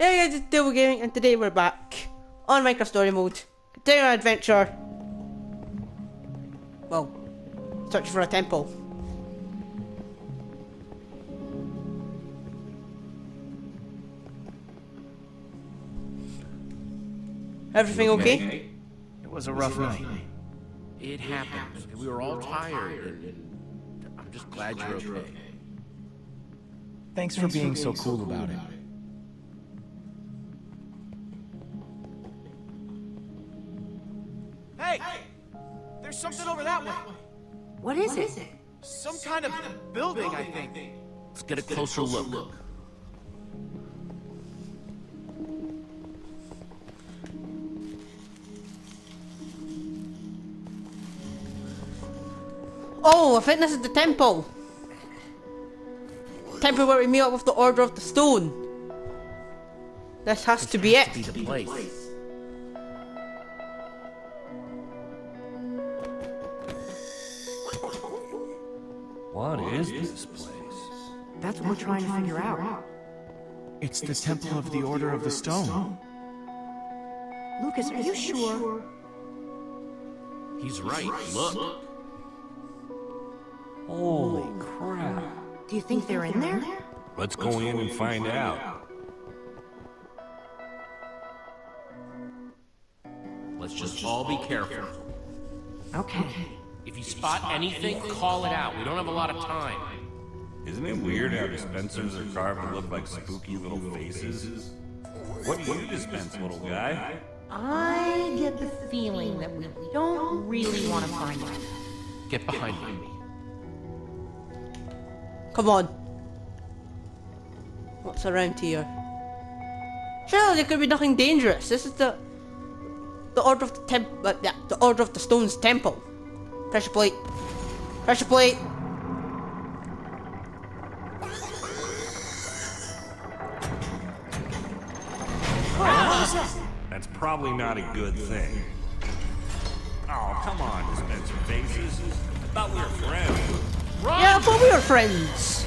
Yeah, guys, it's Doable Gaming, and today we're back on Minecraft Story Mode. Continuing our adventure. Well, searching for a temple. Everything okay? It was a rough night. It happened. We were all tired, and I'm just glad you're okay. Thanks for being so cool about it. Something over that way. What is it? Some kind of building, I think. Let's get a closer look. Oh, I think this is the temple. Temple where we meet up with the Order of the Stone. This has to be it. Be What is this place? That's what we're trying to figure out. It's the Temple of the Order of the Stone. Lukas, are you sure? He's right. Look. Holy crap. Do you think they're in there? Let's go in and find out. Let's just all be careful. Okay. If you spot anything, call it out. We don't have a lot of time. Isn't it weird how dispensers are carved to look like spooky little faces? What do you dispense, little guy? I get the feeling that we don't really want to find out. Get behind me. Come on. What's around here? Surely there could be nothing dangerous. This is the the order of the temp uh, yeah, the order of the stones temple. Pressure plate. Pressure plate. That's probably not a good thing. Oh, come on, dispenser faces. I thought we were friends. Yeah, I thought we were friends.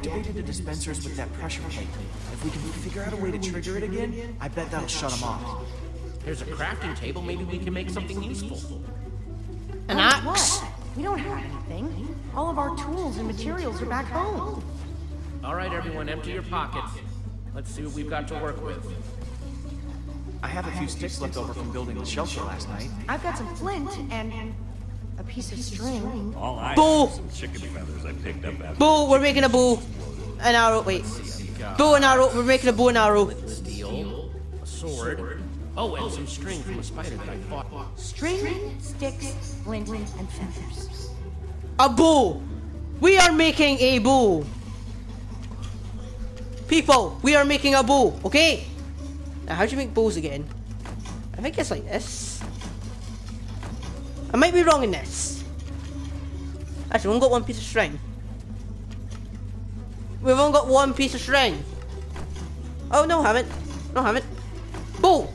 Activated the dispensers with that pressure plate. If we can figure out a way to trigger it again, I bet that'll shut them off. There's a crafting table. Maybe we can make something useful. An Like axe. What? We don't have anything. All of our tools and materials are back home. All right, everyone, empty your pockets. Let's see what we've got to work with. I have a few sticks left over from building the shelter last night. I've got some flint and a piece of string. All I Bull. have some chicken feathers I picked up after Bow, we're making a bow. An arrow, wait. Bow and arrow, we're making a bow and arrow. Steel, a sword. Oh, and some string from a spider that I fought. String, sticks, flint, and feathers. A bow! We are making a bow! People, we are making a bow, okay? Now, how do you make bows again? I think it's like this. I might be wrong in this. Actually, we've only got one piece of string. We've only got one piece of string. Oh, no, haven't. No, haven't. Bow!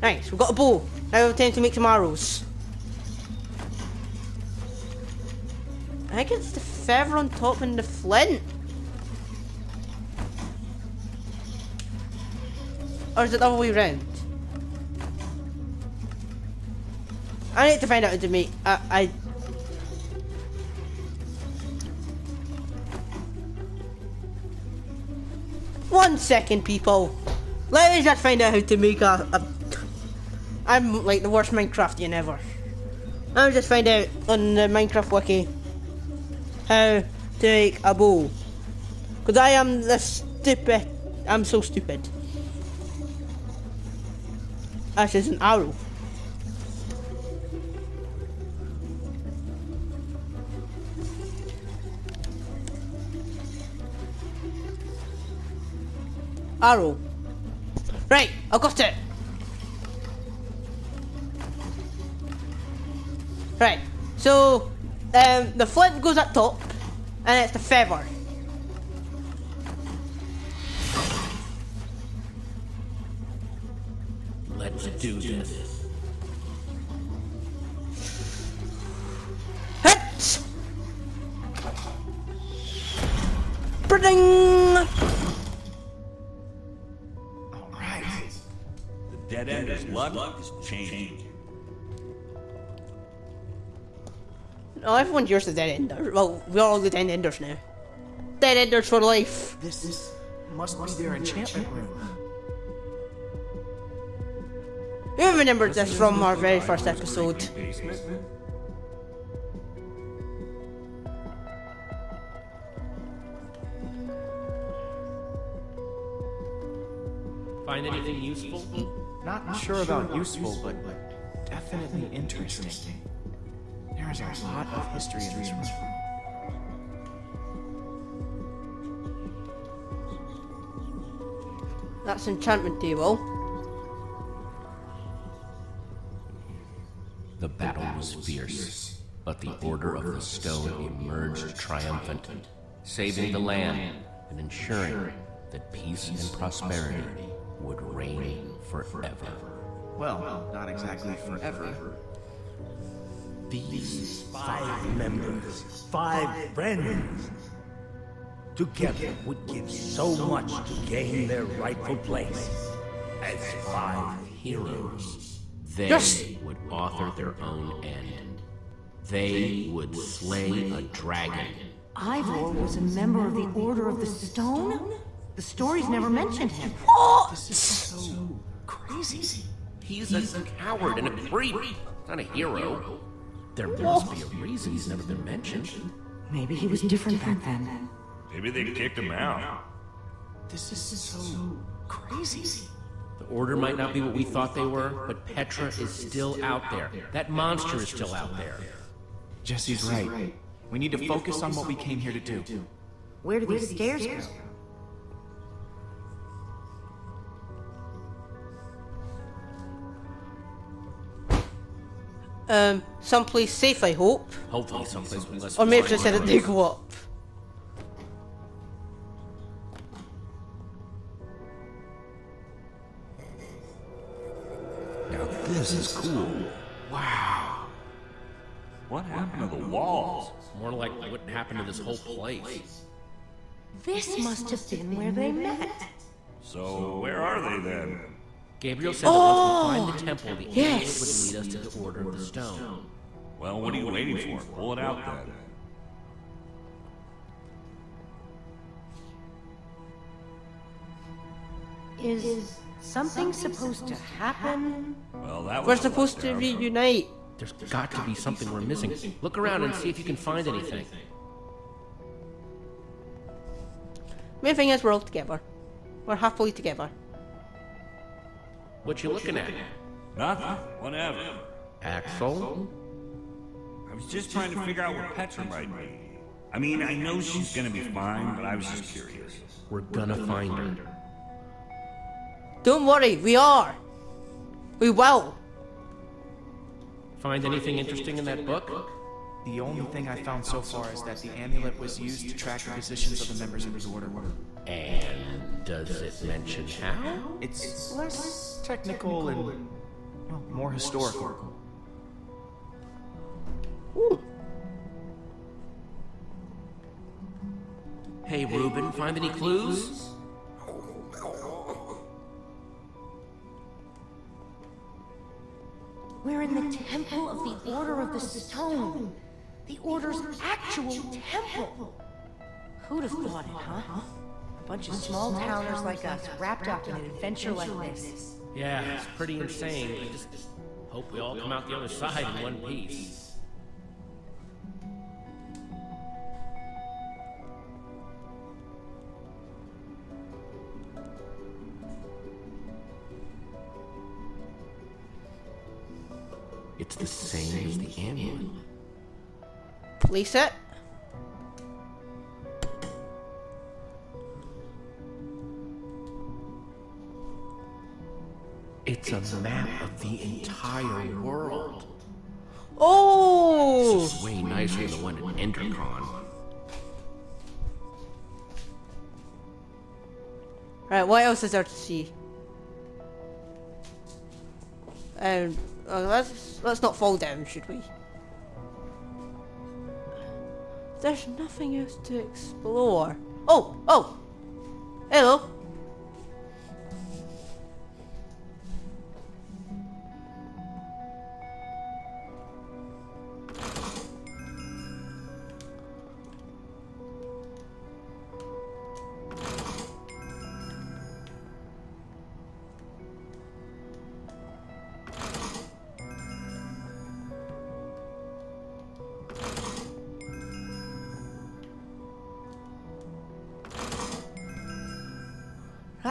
Nice, we've got a bow. Now we have time to make some arrows. I think it's the feather on top and the flint. Or is it the other way around? I need to find out how to make. I. Uh, I One second, people. Let me just find out how to make a. a I'm like the worst Minecraftian ever. I'll just find out on the Minecraft wiki how to make a bow. Because I am the stupid. I'm so stupid. That's just an arrow. arrow. Right, I got it. Right, so um, the flint goes up top, and it's the feather. Let's do this. Dead Ender's luck is changing. Oh, everyone here's the dead ender. Well, we're all the dead enders now. Dead enders for life. This, this must be their enchantment room. You remember this from our very first episode. Find anything useful? Not sure about useful, but definitely interesting. There is a lot of history in this room. That's enchantment table. The battle was fierce, but the Order of the Stone emerged triumphant, saving the land and ensuring that peace and prosperity would reign forever. Well, not exactly forever. These five members, five friends, together would give so much to gain their rightful place as five Heroes. They Yes. would author their own end. They would slay a dragon. Ivor was a member of the Order of the Stone? The stories never mentioned him. Oh! This is so crazy. He's a coward and a creep, not a hero. There must be a reason he's never been mentioned. Maybe he was different back then. Maybe they kicked him out. This is so crazy. The Order might not be what we thought they were, but Petra is still out there. That monster is still out there. Jesse's right. We need to focus on what we came here to do. Where do these stairs go? Um, someplace safe, I hope. Hopefully someplace with less Or maybe just said that they go up. Now this is cool. Wow. What happened to the walls? More like what happened to this whole place. This must have been where they met. So where are they then? Gabriel said that once we oh, find the temple, the yes. amulet would lead us to the Order of the Stone. Well, what are you waiting for? Pull it out then. Is something supposed to happen? Well, that We're supposed to letdown. reunite. There's got to be something we're missing. Look around and see if you can find anything. Main thing is we're all together. We're happily together. What you looking at? Nothing. Whatever. Axel? I was just trying to figure out where Petra might be. I mean, I know she's gonna be fine, but I was just curious. We're gonna find her. Don't worry, we are. We will. Find anything interesting in that book? The only thing I found so far is that the amulet was used to track the positions of the members of the Order. And does it mention how? It's less technical and well, more historical. Hey, Reuben, find any clues? We're in the temple of the Order of the Stone. The Order's actual temple. Who'd have thought it, huh? A bunch of small towners like us wrapped up in an adventure like this. Yeah, it's pretty insane. I just hope we all come out the other side in one piece. It's the same as the amulet. Place it. It's a map of the entire world. Oh! This is way nicer than the one at Endercon. Right, what else is there to see? Um, uh, let's let's not fall down, should we? There's nothing else to explore. Oh, oh, hello.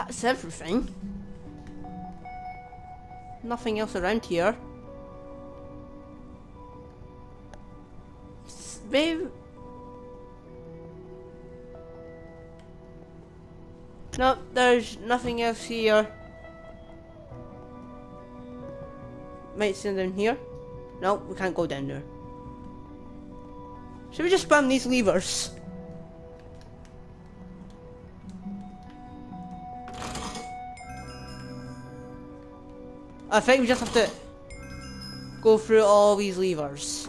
That's everything. Nothing else around here. Maybe... No, there's nothing else here. Might send down here. No, we can't go down there. Should we just spam these levers? I think we just have to go through all these levers.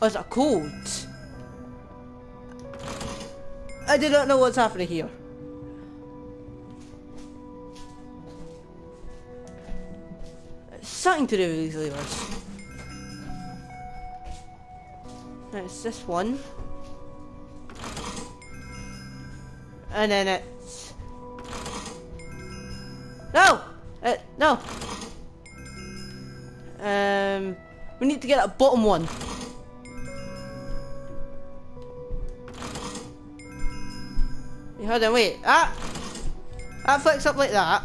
Oh, is that code? I do not know what's happening here. It's something to do with these levers. It's this one. And then it's... No! Uh, no! Um, we need to get that bottom one. Hold on, wait. Ah! That flicks up like that.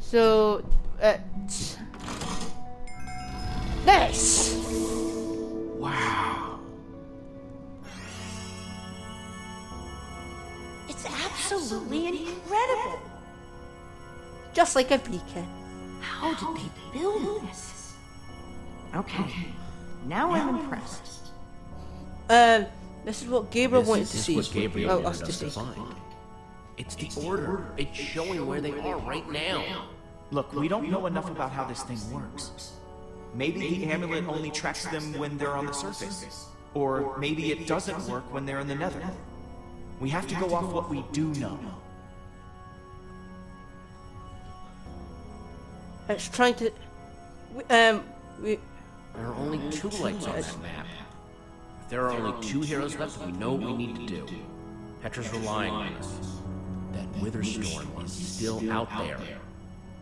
So, it's... This! Just like a beacon. How did they build this? Okay, now I'm impressed. Um, this is what Gabriel This wanted is to just see. what Gabriel oh, wanted us to us see. to find. It's the order. It's showing where they are right now. Look, we don't know enough about how this thing works. Maybe the amulet only tracks them when they're on the surface. Or maybe it doesn't work when they're in the nether. We have to go off what we do know. It's trying to. we- Um, we. There are only two lights on that map. If there are only two heroes left, we know what we need to do. Petra's relying on us. That Witherstorm is still out there.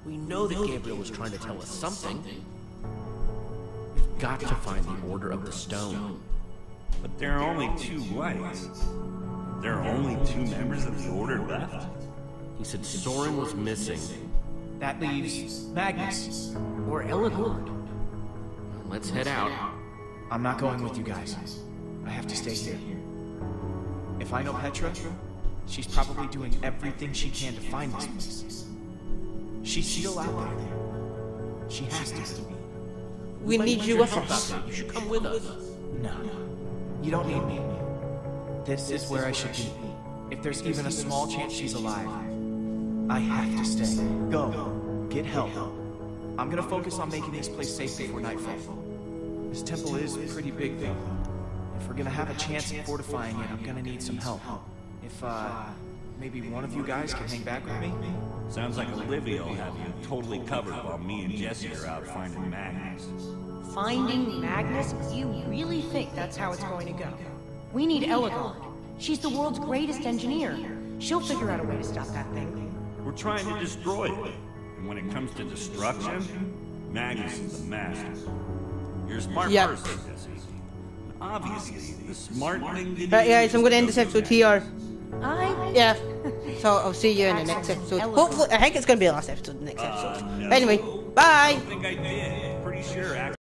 We know that Gabriel was trying to tell us something. We've got to find the Order of the Stone. But there are only two lights. There are only two members of the Order left. He said Soren was missing. That leaves Magnus. Or Ellegaard. Let's head out. I'm not going with you guys. I have to stay here. If I know Petra, she's probably doing everything she can to find this place. She's still out there. She has to be. We need you with Help us. there. You should come with us. No. You don't need me. This is where I should be. If there's even a small chance she's alive, I have to stay. Go. Get help. I'm gonna focus on making this place safe before nightfall. This temple is a pretty big, though. If we're gonna have a chance at fortifying it, I'm gonna need some help. If, uh, maybe one of you guys can hang back with me? Sounds like Olivia will have you totally covered while me and Jesse are out finding Magnus. Finding Magnus? You really think that's how it's going to go? We need Ellegaard. She's the world's greatest engineer. She'll figure out a way to stop that thing. We're trying to destroy it. And when it comes to destruction, Magnus is the master. You're a smart Yep. person, Jesse. Obviously, the smart thing to do Right, guys, is I'm gonna end this episode here. I Yeah. So I'll see you in the next episode. Hopefully, I think it's gonna be the last episode, the next uh, episode. no. Anyway, bye. I think I did. Pretty sure.